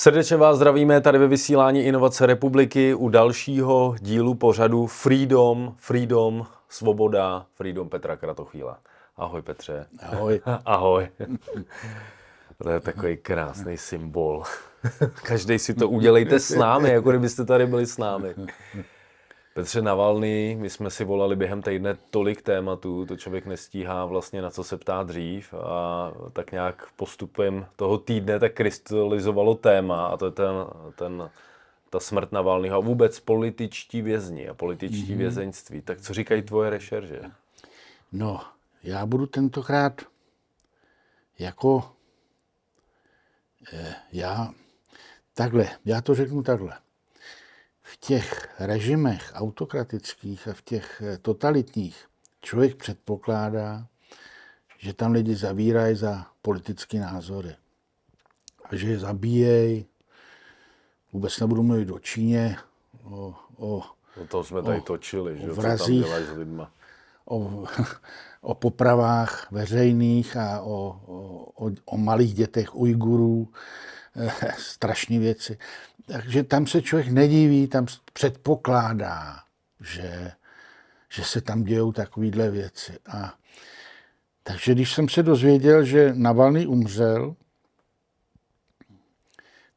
Srdečně vás zdravíme tady ve vysílání Inovace republiky u dalšího dílu pořadu Freedom, Freedom, Svoboda, Freedom Petra Kratochvíla. Ahoj Petře. Ahoj. Ahoj. To je takový krásný symbol. Každý si to udělejte s námi, jako kdybyste tady byli s námi. Petře Navalny, my jsme si volali během týdne tolik tématů, to člověk nestíhá vlastně na co se ptá dřív a tak nějak postupem toho týdne tak krystalizovalo téma a to je ten, ten ta smrt Navalnyho a vůbec političtí vězni a političtí mm-hmm. vězeňství. Tak co říkají tvoje rešerže? No, já budu tentokrát jako eh, já takhle, já to řeknu takhle v těch režimech autokratických a v těch eh, totalitních člověk předpokládá, že tam lidi zavírají za politické názory. A že je zabíjejí. Vůbec nebudu mluvit o Číně, o, o o to jsme tady o, točili, že? O vrazích, co tam s lidma. O, o popravách veřejných a o, o, o malých dětech Ujgurů, strašné věci. Takže tam se člověk nediví, tam předpokládá, že, že se tam dějou takovéhle věci. A takže když jsem se dozvěděl, že Navalny umřel,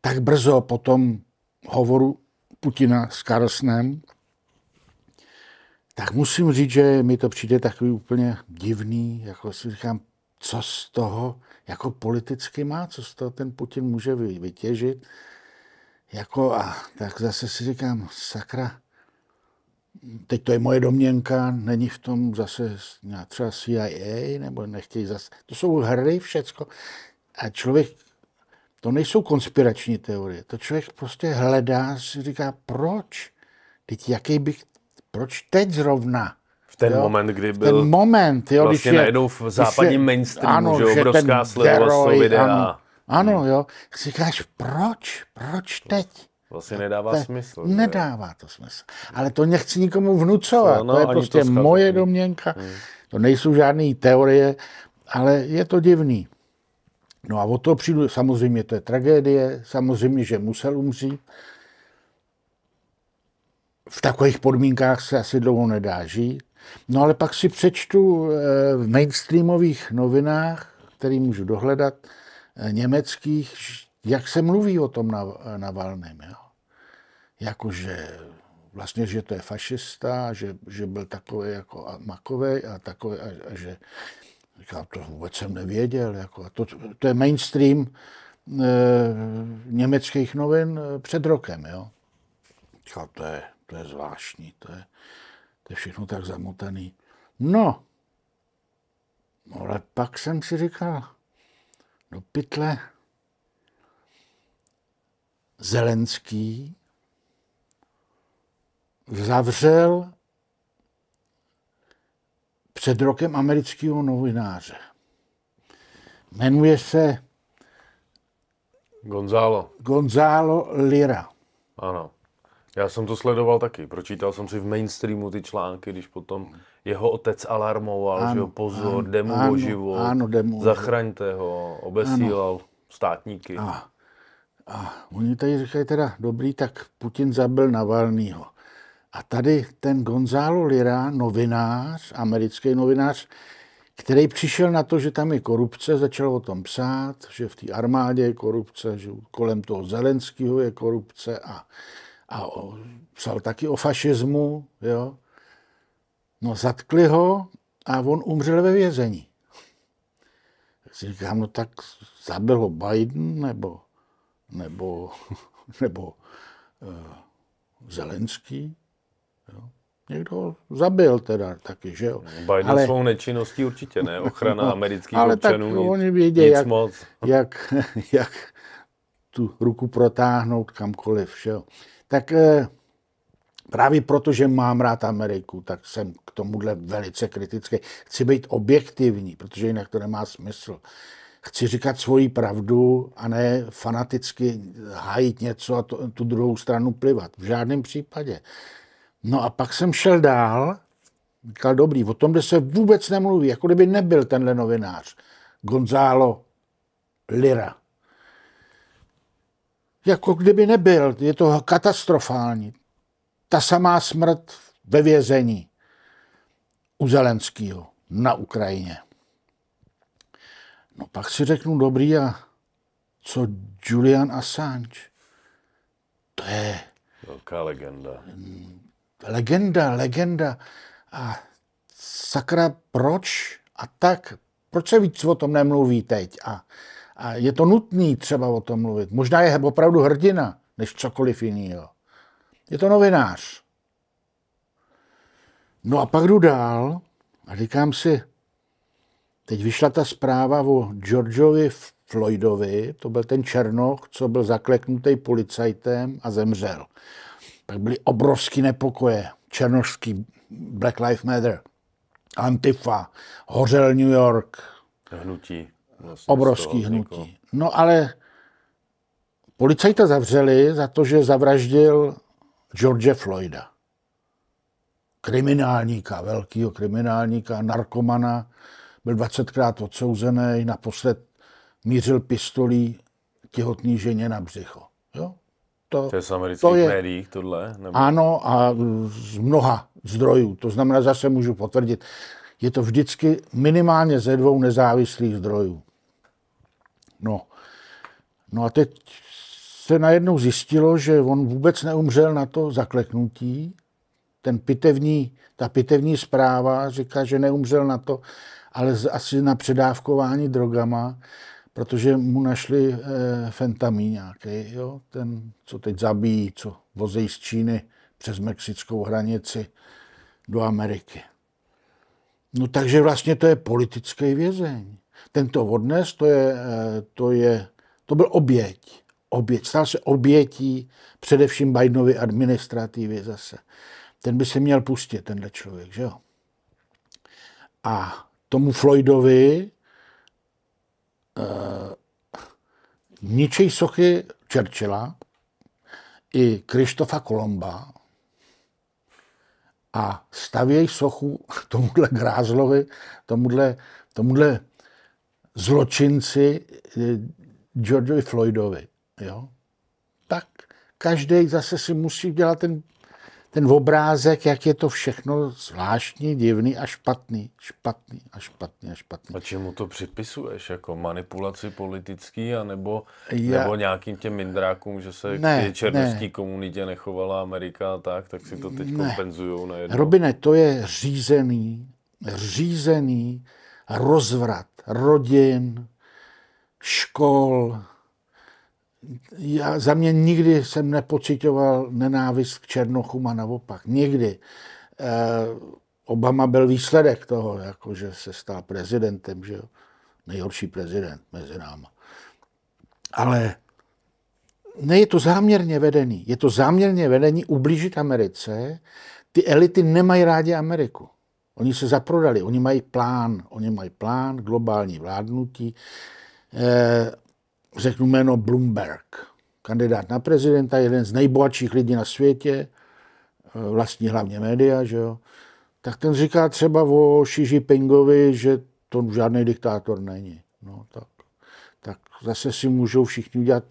tak brzo po tom hovoru Putina s Karlsnem, tak musím říct, že mi to přijde takový úplně divný, jako si říkám, co z toho jako politicky má, co z toho ten Putin může vytěžit. Jako a tak zase si říkám, sakra, teď to je moje domněnka, není v tom zase třeba CIA, nebo nechtějí zase, to jsou hry všecko. A člověk, to nejsou konspirační teorie, to člověk prostě hledá, si říká, proč? Teď jaký bych, proč teď zrovna? Ten jo? moment, kdy byl ten moment, jo, vlastně když je, najednou v západním je, mainstreamu, ano, že obrovská sledovanost videa. Ano, ano, hmm. jo. Říkáš, proč? Proč teď? Vlastně nedává to, smysl. Nedává že? to smysl. Ale to nechci nikomu vnucovat. Co, no, to je prostě to moje domněnka. Hmm. To nejsou žádné teorie, ale je to divný. No a o to přijdu, samozřejmě to je tragédie, samozřejmě, že musel umřít. V takových podmínkách se asi dlouho nedá žít. No ale pak si přečtu eh, v mainstreamových novinách, který můžu dohledat, Eh, německých, jak se mluví o tom Navalném. Jo? Jakože vlastně, že to je fašista, že, že byl takový jako makový a takový, a, a že říkám, to vůbec jsem nevěděl. Jako, a to, to je mainstream e, německých novin eh, před rokem. Jo? To je, to je zvláštní, to je, to je všechno tak zamotaný. No, no ale pak jsem si říkal, do pytle Zelenský zavřel před rokem amerického novináře. Jmenuje se Gonzalo. Gonzalo Lira. Ano. Já jsem to sledoval taky. Pročítal jsem si v mainstreamu ty články, když potom jeho otec alarmoval, ano, že jo, pozor, ano, jde mu ano, o život, ano, mu zachraňte ho, obesílal ano. státníky. A, a oni tady říkají teda, dobrý, tak Putin zabil Navalnýho. A tady ten Gonzalo Lira, novinář, americký novinář, který přišel na to, že tam je korupce, začal o tom psát, že v té armádě je korupce, že kolem toho Zelenského je korupce a, a o, psal taky o fašismu, jo. No zatkli ho a on umřel ve vězení. Tak si říkám, no tak zabil ho Biden nebo, nebo, nebo uh, Zelenský. Jo. Někdo zabil teda taky, že jo. Biden ale, svou nečinností určitě ne, ochrana no, amerických ale občanů, tak nic, oni vědí, jak, moc. Jak, jak tu ruku protáhnout kamkoliv, že jo. Tak eh, Právě proto, že mám rád Ameriku, tak jsem k tomuhle velice kritický. Chci být objektivní, protože jinak to nemá smysl. Chci říkat svoji pravdu a ne fanaticky hájit něco a to, tu druhou stranu plivat. V žádném případě. No a pak jsem šel dál, říkal, dobrý, o tom, kde se vůbec nemluví, jako kdyby nebyl tenhle novinář. Gonzalo Lira. Jako kdyby nebyl. Je to katastrofální. Ta samá smrt ve vězení u Zelenského na Ukrajině. No pak si řeknu, dobrý, a co Julian Assange? To je... Velká legenda. Legenda, legenda. A sakra, proč? A tak, proč se víc o tom nemluví teď? A, a je to nutný třeba o tom mluvit. Možná je opravdu hrdina, než cokoliv jiného. Je to novinář. No a pak jdu dál a říkám si, teď vyšla ta zpráva o Georgeovi Floydovi, to byl ten černoch, co byl zakleknutý policajtem a zemřel. Pak byly obrovské nepokoje, černošský Black Lives Matter, Antifa, hořel New York. Hnutí. Vlastně obrovský hnutí. No ale policajta zavřeli za to, že zavraždil George Floyda. Kriminálníka, velkého kriminálníka, narkomana, byl 20krát odsouzený, naposled mířil pistolí těhotný ženě na břicho. Jo? To, to je z amerických to je, médií tohle? Nebo? Ano a z mnoha zdrojů. To znamená, zase můžu potvrdit, je to vždycky minimálně ze dvou nezávislých zdrojů. No, no a teď se najednou zjistilo, že on vůbec neumřel na to zakleknutí. Ten pitevní, ta pitevní zpráva říká, že neumřel na to, ale asi na předávkování drogama protože mu našli eh, fentamín nějaký, jo? ten, co teď zabíjí, co vozí z Číny přes mexickou hranici do Ameriky. No takže vlastně to je politický vězeň. Tento odnes, to je, eh, to je, to byl oběť. Oběť, stal se obětí především Bidenovy administrativy zase. Ten by se měl pustit, tenhle člověk, že jo? A tomu Floydovi uh, ničej sochy Churchilla i Krištofa Kolomba a stavějí sochu tomuhle Grázlovi, tomuhle, tomuhle zločinci eh, Georgeovi Floydovi. Jo? Tak každý zase si musí dělat ten ten obrázek, jak je to všechno zvláštní, divný a špatný, špatný a špatný a špatný. A čemu to připisuješ? Jako manipulaci politický, anebo, Já... nebo nějakým těm mindrákům, že se ne, k černovské komunitě nechovala Amerika a tak, tak si to teď ne. kompenzují najednou? Robine, to je řízený, řízený rozvrat rodin, škol, já, za mě nikdy jsem nepocitoval nenávist k Černochům a naopak. Nikdy. Eh, Obama byl výsledek toho, jako že se stal prezidentem, že jo? nejhorší prezident mezi náma. Ale ne je to záměrně vedený. Je to záměrně vedený ublížit Americe. Ty elity nemají rádi Ameriku. Oni se zaprodali, oni mají plán, oni mají plán globální vládnutí. Eh, řeknu jméno Bloomberg, kandidát na prezidenta, jeden z nejbohatších lidí na světě, eh, vlastní hlavně média, že jo, tak ten říká třeba o Xi Jinpingovi, že to žádný diktátor není. No, tak, tak zase si můžou všichni udělat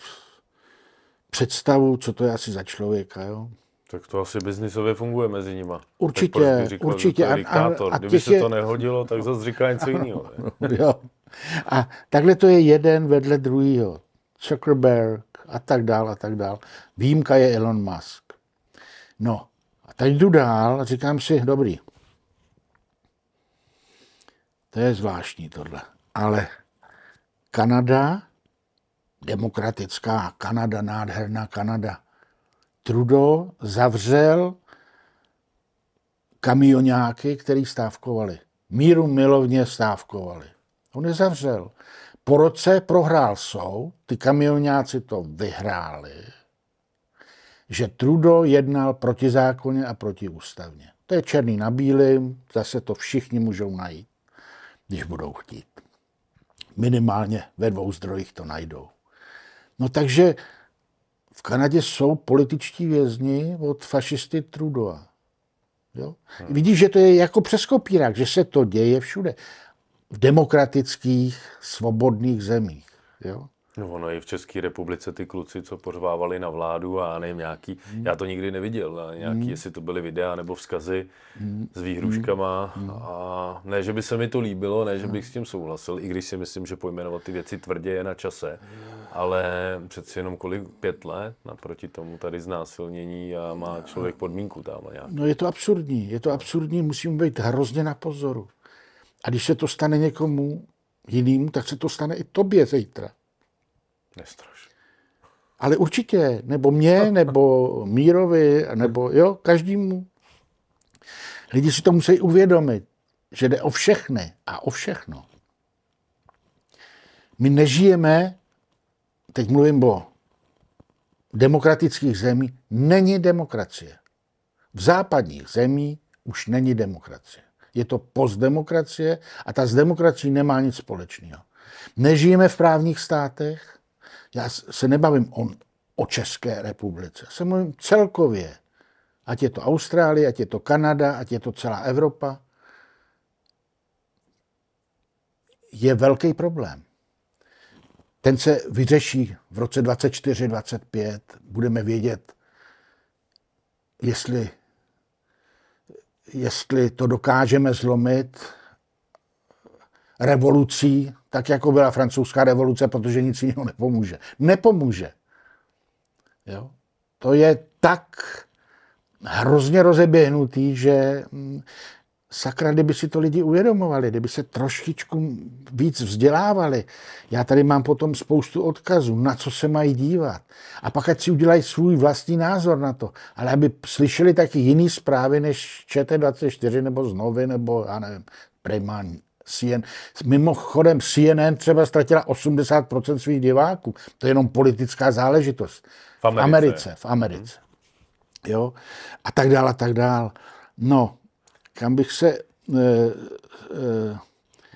představu, co to je asi za člověka. Jo? Tak to asi biznisově funguje mezi nima. Určitě, říkal, určitě. A, a, a Kdyby se je... to nehodilo, tak zase říká něco jiného. jo. A takhle to je jeden vedle druhého. Zuckerberg a tak dál a tak dál. Výjimka je Elon Musk. No, a teď jdu dál a říkám si, dobrý, to je zvláštní tohle. Ale Kanada, demokratická Kanada, nádherná Kanada, Trudeau zavřel kamionáky, který stávkovali. Míru milovně stávkovali. On je zavřel. Po roce prohrál soud, ty kamionáci to vyhráli, že Trudo jednal protizákonně a protiústavně. To je černý na bílým, zase to všichni můžou najít, když budou chtít. Minimálně ve dvou zdrojích to najdou. No takže v Kanadě jsou političtí vězni od fašisty Trudeau. Jo? Hmm. Vidíš, že to je jako přes kopírák, že se to děje všude v demokratických, svobodných zemích. Jo? No ono i v České republice ty kluci, co pořvávali na vládu a nevím, nějaký, hmm. já to nikdy neviděl, nějaký, hmm. jestli to byly videa nebo vzkazy hmm. s výhruškama hmm. a ne, že by se mi to líbilo, ne, že bych s tím souhlasil, i když si myslím, že pojmenovat ty věci tvrdě je na čase, ale přeci jenom kolik, pět let naproti tomu tady znásilnění a má člověk podmínku tam nějak. No je to absurdní, je to absurdní, musíme být hrozně na pozoru. A když se to stane někomu jinému, tak se to stane i tobě zítra. Nestraš. Ale určitě, nebo mě, nebo Mírovi, nebo jo, každému. Lidi si to musí uvědomit, že jde o všechny a o všechno. My nežijeme, teď mluvím o demokratických zemích, není demokracie. V západních zemích už není demokracie. Je to postdemokracie a ta s demokracií nemá nic společného. Nežijeme v právních státech, já se nebavím o, o České republice, se mluvím celkově. Ať je to Austrálie, ať je to Kanada, ať je to celá Evropa. Je velký problém. Ten se vyřeší v roce 24-25. Budeme vědět, jestli, jestli to dokážeme zlomit revolucí, tak jako byla francouzská revoluce, protože nic jiného nepomůže. Nepomůže. Jo? To je tak hrozně rozeběhnutý, že hm, sakra, kdyby si to lidi uvědomovali, kdyby se trošičku víc vzdělávali. Já tady mám potom spoustu odkazů, na co se mají dívat. A pak ať si udělají svůj vlastní názor na to. Ale aby slyšeli taky jiný zprávy, než ČT24 nebo znovy, nebo já nevím, Primán, CNN. Mimochodem CNN třeba ztratila 80% svých diváků. To je jenom politická záležitost. V Americe. V Americe. V Americe. Hmm. Jo? A tak dál, a tak dál. No, kam bych se... E, e,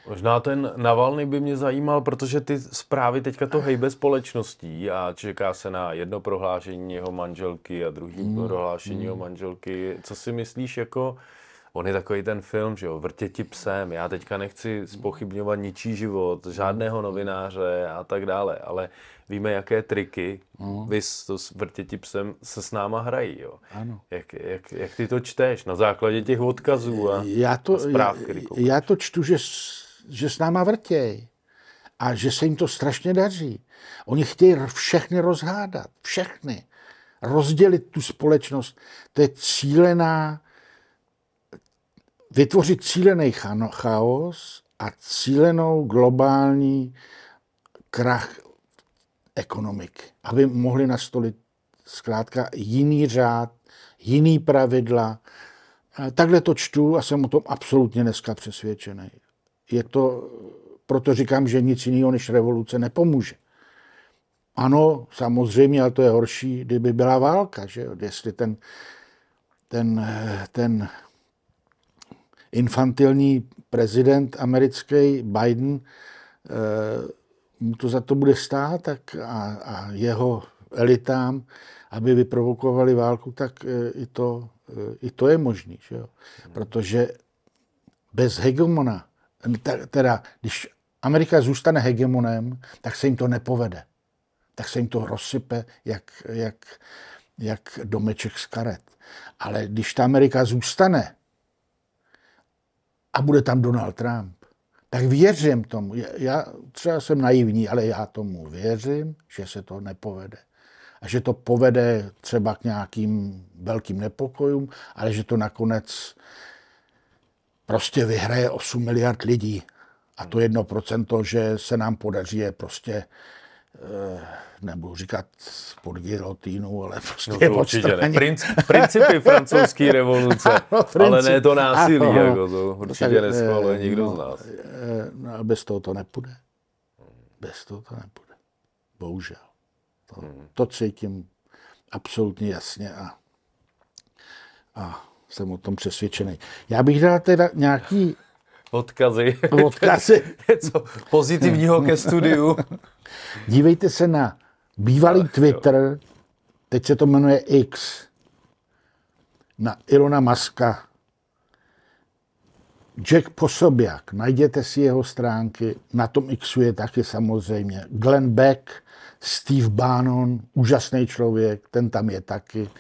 Možná ten Navalny by mě zajímal, protože ty zprávy teďka to hejbe společností a čeká se na jedno prohlášení jeho manželky a druhý mm, prohlášení mm. jeho manželky. Co si myslíš jako on je takový ten film, že jo, vrtěti psem, já teďka nechci spochybňovat ničí život, žádného novináře a tak dále, ale víme, jaké triky mm. vy s, s vrtěti psem se s náma hrají, jo. Ano. Jak, jak, jak ty to čteš na základě těch odkazů a, já to, a zpráv, já, já to čtu, že, že s náma vrtěj a že se jim to strašně daří. Oni chtějí všechny rozhádat, všechny. Rozdělit tu společnost. To je cílená vytvořit cílený chaos a cílenou globální krach ekonomiky, aby mohli nastolit zkrátka jiný řád, jiný pravidla. Takhle to čtu a jsem o tom absolutně dneska přesvědčený. Je to, proto říkám, že nic jiného než revoluce nepomůže. Ano, samozřejmě, ale to je horší, kdyby byla válka, že jestli ten, ten, ten infantilní prezident americký Biden eh, mu to za to bude stát tak a, a jeho elitám, aby vyprovokovali válku, tak eh, i to, eh, i to je jo? Protože bez hegemona, teda když Amerika zůstane hegemonem, tak se jim to nepovede. Tak se jim to rozsype jak, jak, jak domeček z karet. Ale když ta Amerika zůstane a bude tam Donald Trump. Tak věřím tomu. Já třeba jsem naivní, ale já tomu věřím, že se to nepovede. A že to povede třeba k nějakým velkým nepokojům, ale že to nakonec prostě vyhraje 8 miliard lidí. A to jedno procento, že se nám podaří, je prostě nebudu říkat pod gilotínu, ale prostě no to určitě ne. Princ, principy francouzské revoluce, no, princip, ale ne to násilí, ano, jako to určitě tak, neschvaluje nikdo no, z nás. Eh, no, ale bez toho to nepůjde. Bez toho to nepůjde. Bohužel. To, hmm. to cítím absolutně jasně a, a jsem o tom přesvědčený. Já bych dal teda nějaký odkazy. Odkazy. Něco pozitivního ke studiu. Dívejte se na bývalý Ach, Twitter, jo. teď se to jmenuje X, na Ilona Maska. Jack Posobiak, najděte si jeho stránky, na tom Xu je taky samozřejmě. Glenn Beck, Steve Bannon, úžasný člověk, ten tam je taky.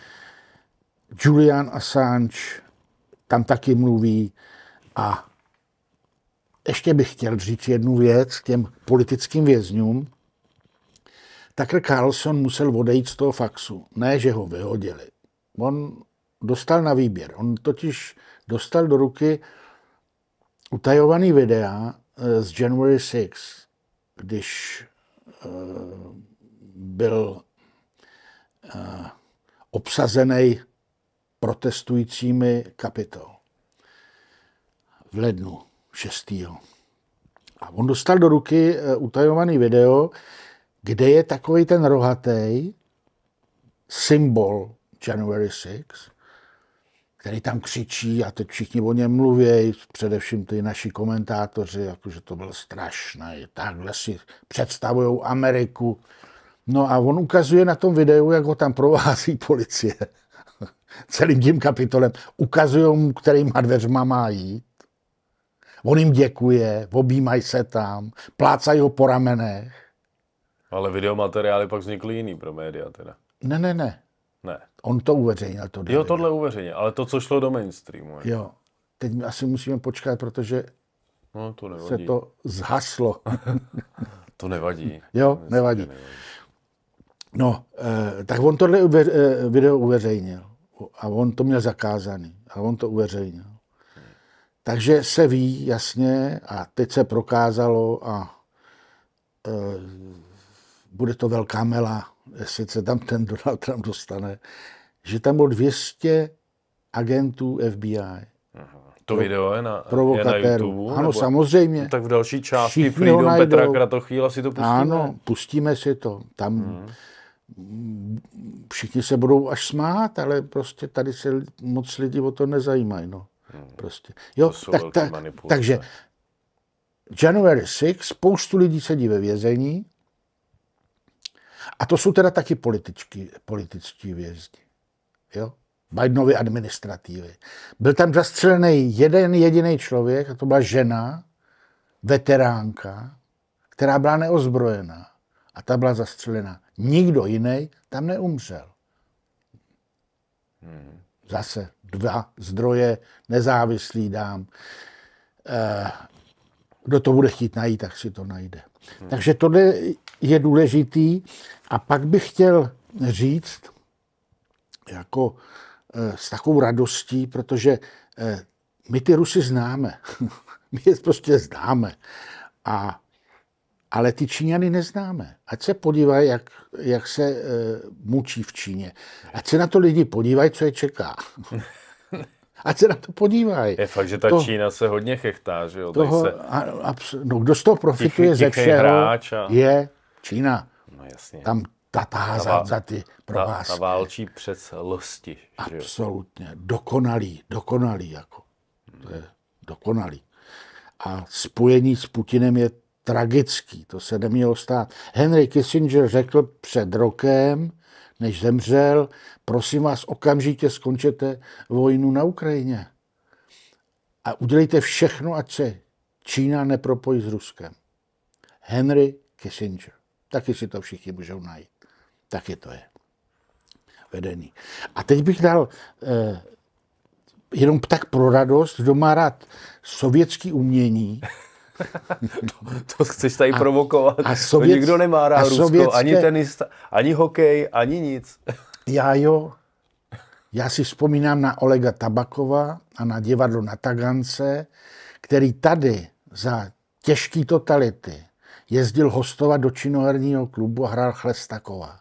Julian Assange, tam taky mluví. A ještě bych chtěl říct jednu věc k těm politickým vězňům. Tucker Carlson musel odejít z toho faxu. Ne, že ho vyhodili. On dostal na výběr. On totiž dostal do ruky utajovaný videa eh, z January 6, když eh, byl eh, obsazený protestujícími kapitol v lednu 6. A on dostal do ruky utajovaný video, kde je takový ten rohatý symbol January 6, který tam křičí a teď všichni o něm mluví, především ty naši komentátoři, jakože to bylo strašné, takhle si představují Ameriku. No a on ukazuje na tom videu, jak ho tam provází policie celým tím kapitolem. Ukazují mu, kterýma dveřma má jít. On jim děkuje, objímají se tam, plácají ho po ramenech. Ale videomateriály pak vznikly jiný pro média teda. Ne, ne, ne. Ne. On to uveřejnil. To jo, tohle uveřejnil, ale to, co šlo do mainstreamu. Je. Jo. Teď asi musíme počkat, protože no, to nevadí. se to zhaslo. to nevadí. Jo, nevadí. nevadí. No, eh, tak on tohle uve, eh, video uveřejnil. A on to měl zakázaný. A on to uveřejnil. Takže se ví jasně a teď se prokázalo a eh, bude to velká mela jestli se tam ten Donald Trump dostane, že tam bylo 200 agentů FBI. Aha. To video je na, je na YouTube? Ano, nebo? samozřejmě. No, tak v další části Freedom Petra Kratochvíla si to pustíme? Ano, pustíme si to. Tam hmm. všichni se budou až smát, ale prostě tady se moc lidi o to nezajímají. No. Hmm. Prostě. Jo, to tak, tak, takže January 6, spoustu lidí sedí ve vězení, a to jsou teda taky političky, političtí vězni. Jo? Bidenovy administrativy. Byl tam zastřelený jeden jediný člověk, a to byla žena, veteránka, která byla neozbrojená. A ta byla zastřelena. Nikdo jiný tam neumřel. Hmm. Zase dva zdroje, nezávislý dám. Eh, kdo to bude chtít najít, tak si to najde. Hmm. Takže tohle je důležitý. A pak bych chtěl říct, jako eh, s takovou radostí, protože eh, my ty Rusy známe. my je prostě známe. A, ale ty Číňany neznáme. Ať se podívají, jak, jak se uh, mučí v Číně. Ať se na to lidi podívají, co je čeká. Ať se na to podívají. Je fakt, že ta to, Čína se hodně chechtá, že jo? Toho, se... a, a, no, kdo z toho profituje tichý, ze všeho, a... je Čína. No jasně. Tam ta za, za ty provázky. Ta, ta válčí přes losti. Absolutně. Dokonalý, dokonalý jako. To je dokonalý. A spojení s Putinem je tragický, to se nemělo stát. Henry Kissinger řekl před rokem, než zemřel, prosím vás, okamžitě skončete vojnu na Ukrajině. A udělejte všechno, ať se Čína nepropojí s Ruskem. Henry Kissinger. Taky si to všichni můžou najít. Taky to je vedený. A teď bych dal eh, jenom tak pro radost, kdo má rád sovětský umění. to, to chceš tady a, provokovat. A sovět, to nikdo nemá rád Rusko, sovětské, ani tenista, ani hokej, ani nic. já jo. Já si vzpomínám na Olega Tabakova a na divadlo na Tagance, který tady za těžký totality jezdil hostovat do činoherního klubu a hrál Chlestakova.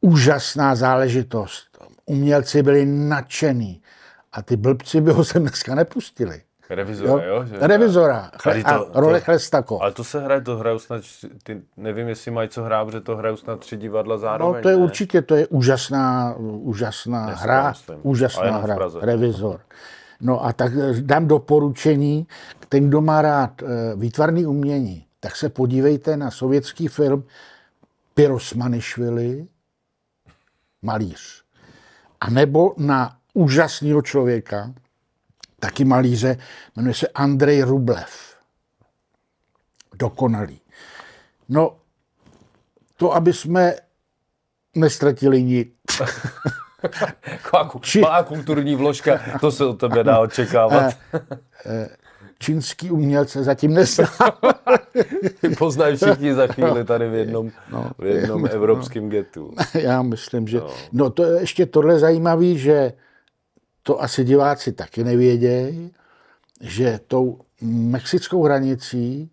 Úžasná záležitost. Umělci byli nadšení. A ty blbci by ho sem dneska nepustili. Revizora, jo? jo? Že Revizora. Chle, to, a role to, Chlestako. Ale to se hraje, to hrajou snad, ty, nevím, jestli mají co hrát, protože to hrajou snad tři divadla zároveň. No to je ne? určitě, to je úžasná, úžasná Dnes hra, úžasná hra, Revizor. No a tak dám doporučení, ten, kdo má rád eh, výtvarný umění, tak se podívejte na sovětský film Piros Manišvili, malíř. A nebo na úžasného člověka, taky malíře, jmenuje se Andrej Rublev. Dokonalý. No, to, aby jsme nestratili nic. Malá kulturní vložka, to se od tebe dá očekávat. Čínský umělce zatím neznám. Poznají všichni za chvíli tady v jednom, no, v jednom evropském getu. Já myslím, že... No. no to je ještě tohle zajímavé, že to asi diváci taky nevědějí, že tou mexickou hranicí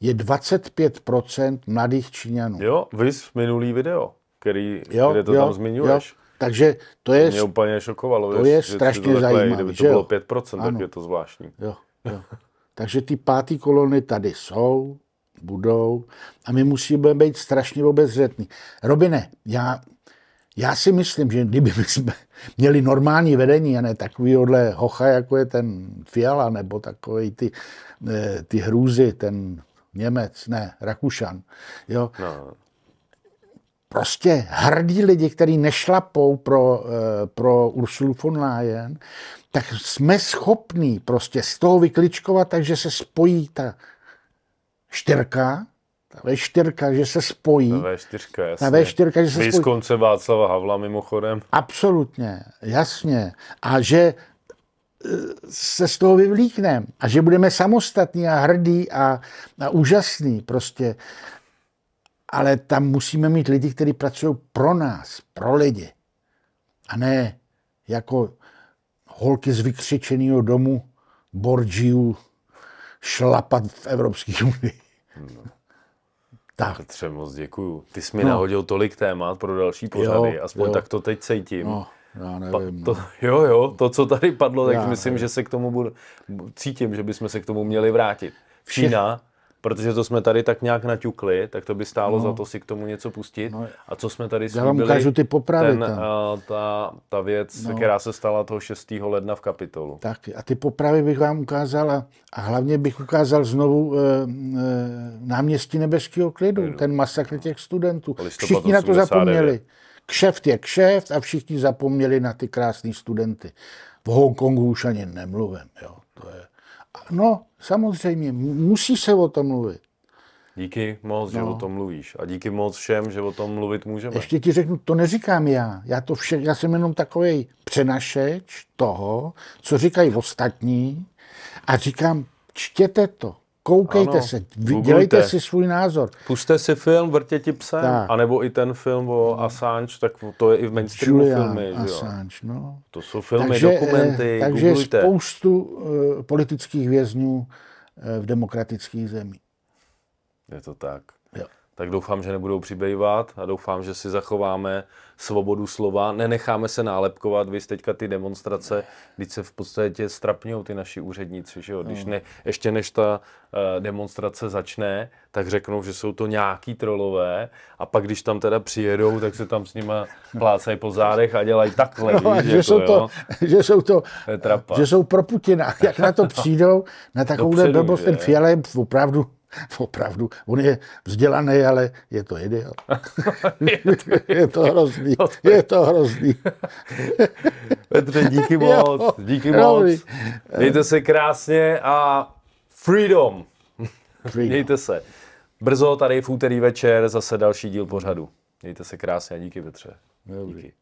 je 25% mladých Číňanů. Jo, vys minulý video, který, jo, kde to jo, tam zmiňuješ. Jo. Takže to je... Mě úplně šokovalo. To je strašně zajímavé. Kdyby to bylo 5%, ano. tak je to zvláštní. Jo, jo. Takže ty pátý kolony tady jsou, budou a my musíme být strašně obezřetní. Robine, já, já si myslím, že kdyby jsme měli normální vedení a ne takovýhle hocha, jako je ten Fiala, nebo takový ty, eh, ty hrůzy, ten Němec, ne, Rakušan, jo, no. Prostě hrdí lidi, kteří nešlapou pro, eh, pro Ursulu von Leyen, tak jsme schopní prostě z toho vykličkovat, takže se spojí ta čtyřka, ta V4, že se spojí. Ta V4, jasně. Ta V4, že se spojí. konce Václava Havla mimochodem. Absolutně, jasně. A že e, se z toho vyvlíkneme a že budeme samostatní a hrdí a, a úžasní prostě. Ale tam musíme mít lidi, kteří pracují pro nás, pro lidi. A ne jako holky z vykřičeného domu Borgiu šlapat v Evropské unii. No. Tak. Petře, moc děkuju. Ty jsi mi no. nahodil tolik témat pro další pořady, jo, aspoň jo. tak to teď cítím. No, já nevím. Pa, to, no. jo, jo, to, co tady padlo, tak já myslím, nevím. že se k tomu budu, cítím, že bychom se k tomu měli vrátit. Čína, protože to jsme tady tak nějak naťukli, tak to by stálo no. za to si k tomu něco pustit. No. A co jsme tady slíbili, Já vám ukážu ty popravy ten, tam. Uh, ta, ta věc, no. která se stala toho 6. ledna v kapitolu. Tak a ty popravy bych vám ukázal a, a hlavně bych ukázal znovu e, e, náměstí nebeského klidu, klidu, ten masakr těch studentů. Všichni na to zapomněli. Kšeft je kšeft a všichni zapomněli na ty krásné studenty. V Hongkongu už ani nemluvím. Jo. To je... No, samozřejmě, musí se o tom mluvit. Díky moc, no. že o tom mluvíš. A díky moc všem, že o tom mluvit můžeme. Ještě ti řeknu, to neříkám já. Já, to vše, já jsem jenom takový přenašeč toho, co říkají ostatní a říkám, čtěte to. Koukejte ano, se, dělejte si svůj názor. Puste si film Vrtěti psem, tak. anebo i ten film o Assange, tak to je i v mainstreamu Julian filmy. Assange, jo? no. To jsou filmy, takže, dokumenty, eh, Takže googlujte. spoustu uh, politických vězňů uh, v demokratických zemích. Je to tak. Jo tak doufám, že nebudou přibývat a doufám, že si zachováme svobodu slova. Nenecháme se nálepkovat, vy teďka ty demonstrace, když se v podstatě strapňou ty naši úředníci, že jo? Když ne, ještě než ta uh, demonstrace začne, tak řeknou, že jsou to nějaký trolové a pak když tam teda přijedou, tak se tam s nima plácají po zádech a dělají takhle. No, víš, že, jako, jsou to, že jsou to, že jsou pro Putina. Jak na to přijdou, na takovouhle blbost, ten Fiala opravdu Opravdu, on je vzdělaný, ale je to idiot. je to hrozný, je to hrozný. Petře, díky moc, díky moc. Mějte se krásně a freedom. freedom. Mějte se. Brzo tady v úterý večer zase další díl pořadu. Mějte se krásně a díky Petře. Díky.